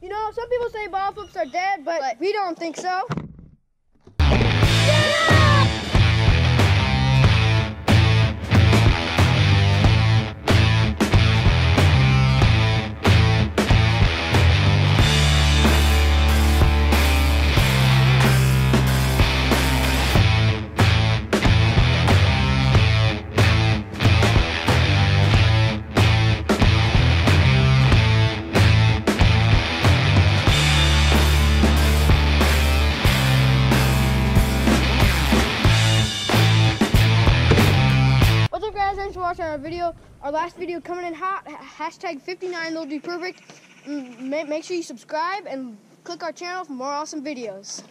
You know, some people say bottle flips are dead, but we don't think so. Guys? Thanks for watching our video. Our last video coming in hot. Hashtag 59 will be perfect. Mm, Make sure you subscribe and click our channel for more awesome videos.